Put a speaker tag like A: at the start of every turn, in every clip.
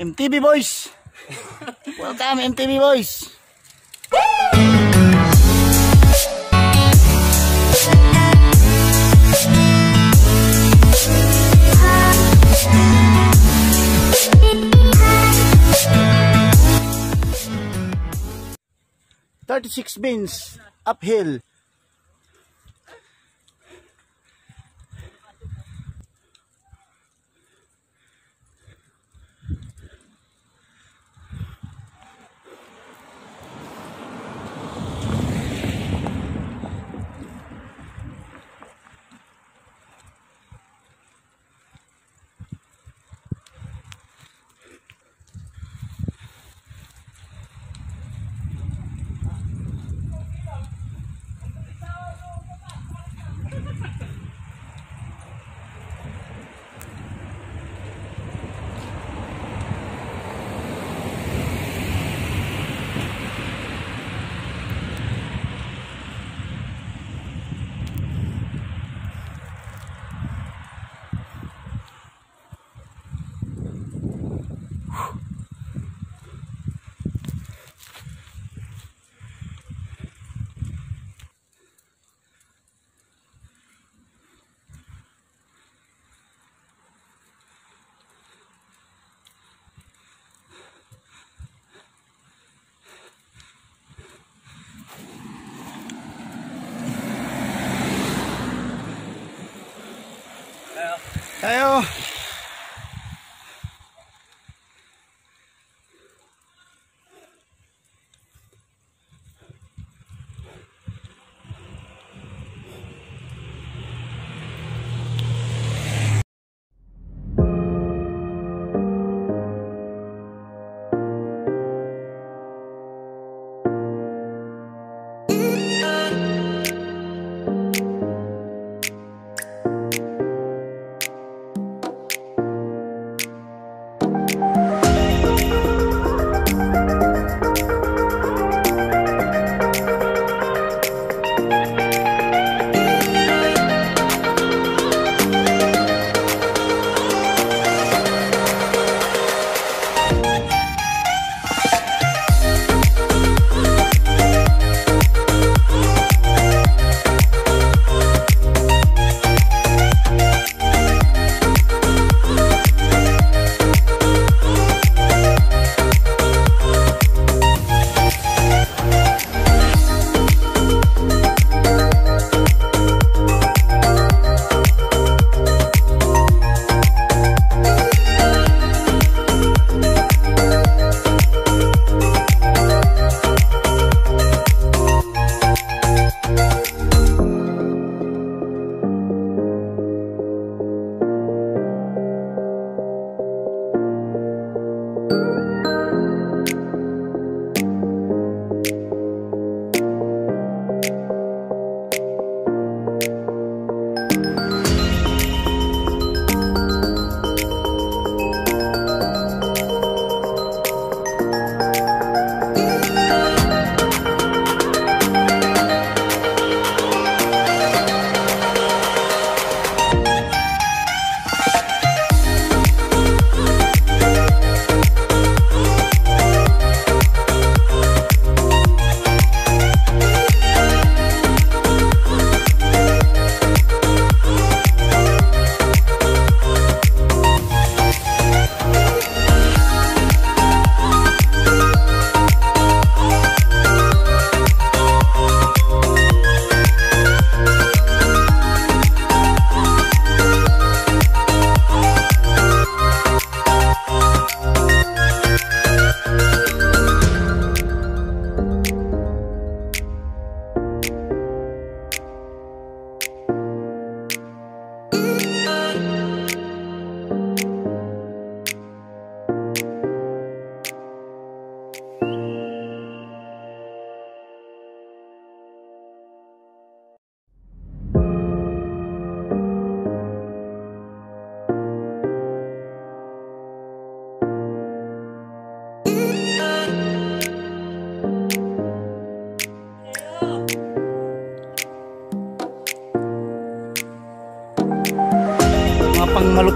A: MTV Boys. Welcome MTV Boys. Thirty-six bins uphill. 哎呦！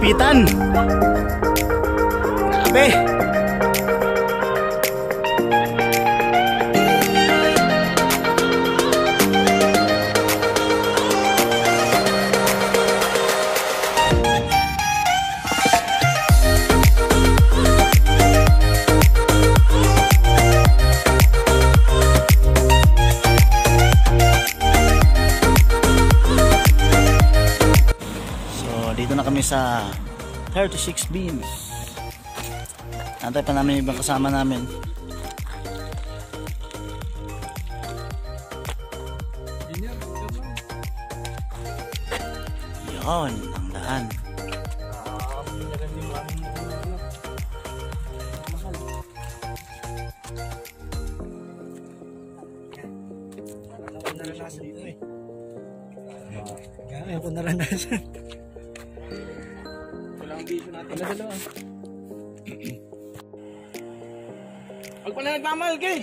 A: kapitan. Apa? Sa 36 beans. Antay pa namin ibang kasama namin. Yon, ang daan.
B: Kaya ko naranasan. Wala dalawa. Huwag pala nagmamahal, Kay!